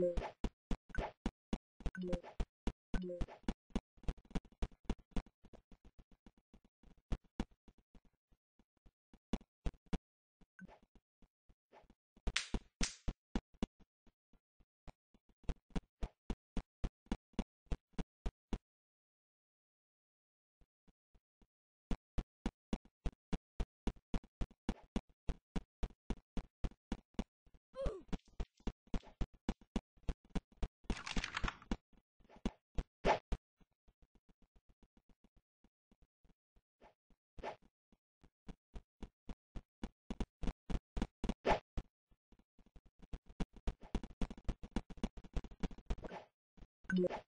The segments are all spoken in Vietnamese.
Thank you. Yeah.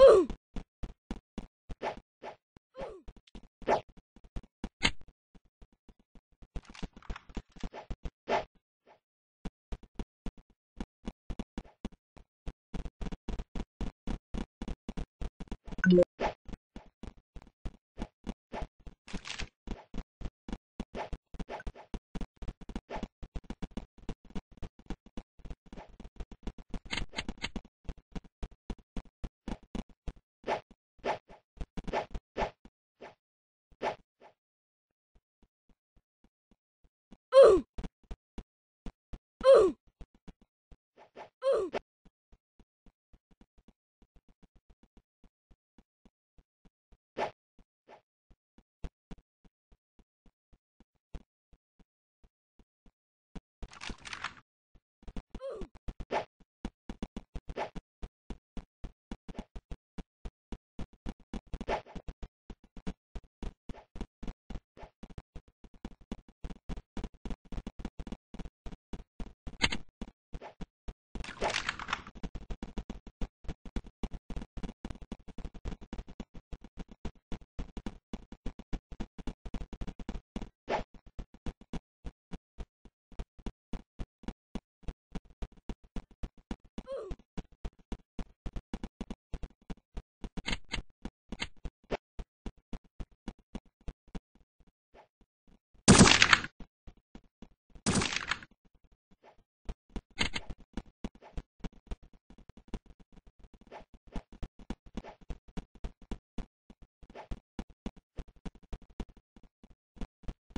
Ooh.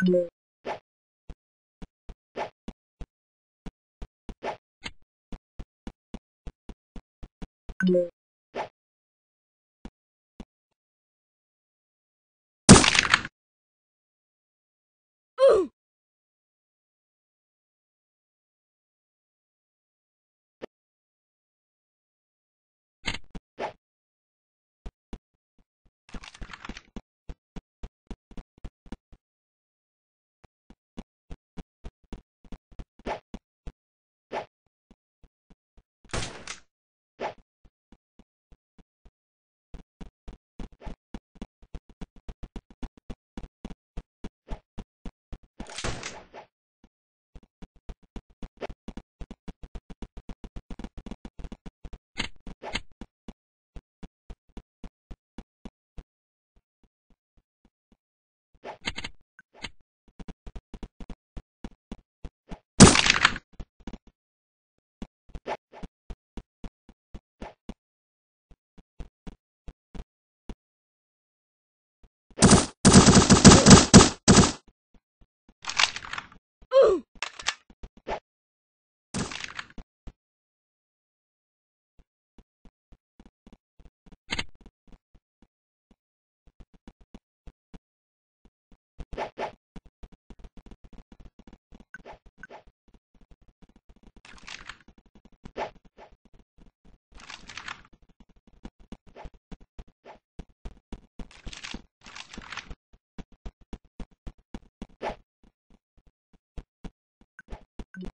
Thank you.